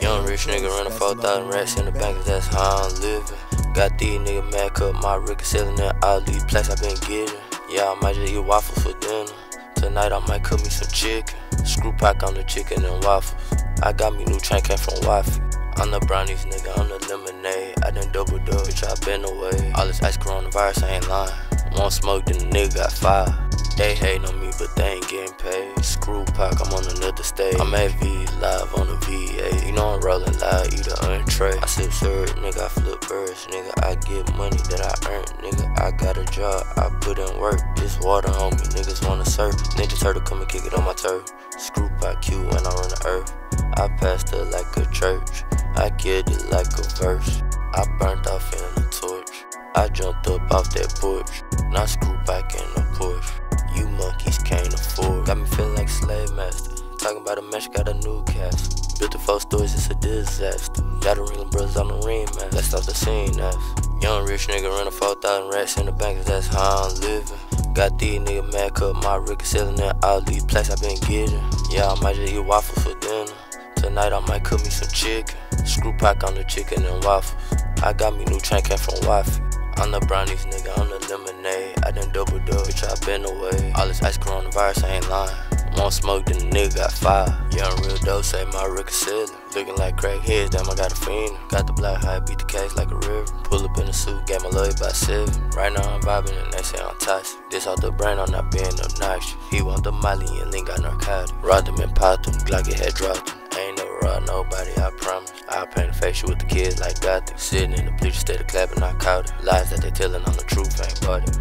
Young rich nigga running 4,000 racks in the bank, that's how I'm living. Got these niggas mad, cut my record selling in all these places I been getting. Yeah, I might just eat waffles for dinner. Tonight I might cook me some chicken. ScrewPac on the chicken and waffles. I got me new chain came from Waffy. I'm the brownies nigga, I'm the lemonade. I done double dub, bitch, I been away. All this ice coronavirus, I ain't lying. Won't smoke, then the nigga got fire. They hating on me, but they ain't getting paid. ScrewPac, I'm on another stage. I'm at V live on the V8. You know I'm rolling loud, eat a entree. I sip syrup, nigga, I flip birds, nigga. I get money that I earn, nigga. I got a job, I put in work. This water on me, niggas wanna surf. Ninja turtle come and kick it on my turf. Screw pack Q when I run the earth. I passed it like a church. I get it like a verse. I burnt off in a torch. I jumped up off that porch. Now screw Talking about a mesh, got a new cast. Built the four stories, it's a disaster. Got a ring brothers on the ring, man. Let's stop the scene, that's. Young rich nigga running 4,000 racks in the bank, that's how I'm living. Got these niggas mad, cut my record selling in all these places I been getting. Yeah, I might just eat waffles for dinner. Tonight I might cook me some chicken. ScrewPac on the chicken and waffles. I got me new chain came from Waffy. I'm the brownies nigga, I'm the lemonade. I done double dub, bitch, I been away. All this ice coronavirus, I ain't lying. Won't smoke, then the nigga got fire. Young real dope, say my record selling. Looking like crack heads, damn, I got a fiend. Got the black high, beat the case like a river. Pull up in a suit, got my love by seven. Right now I'm vibing and they say I'm toxic. This off the brain, I'm not being obnoxious. He want the molly and ain't got narcotic. Robbed him and popped him, Glocky had dropped him. Ain't never robbed nobody, I promise. I paint a facial with the kids like Gothic. Sitting in the bleacher, steady clapping, I caught it. Lies that they telling, I'm the truth ain't bought it.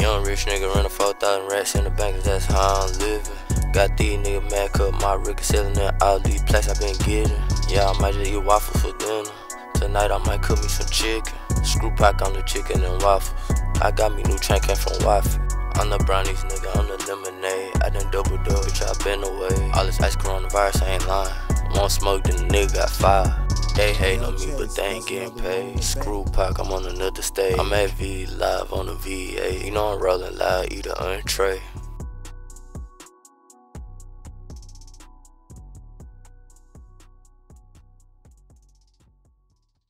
Young rich nigga running 4,000 racks in the bank, that's how I'm living. Got these niggas mad, cut my record selling in all these places I been getting. Yeah, I might just eat waffles for dinner. Tonight I might cook me some chicken. ScrewPac on the chicken and waffles. I got me new chain came from Waffy. I'm the brownies nigga, I'm the lemonade. I done double dub, bitch, I been away. All this ice coronavirus, I ain't lying. Won't smoke, then the nigga got fire. They hating on me, but they ain't getting paid. ScrewPac, I'm on another stage. I'm at V live on the V8. You know I'm rolling loud, eat a entree.